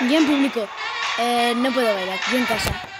Bien público, eh, no puedo bailar, yo en casa.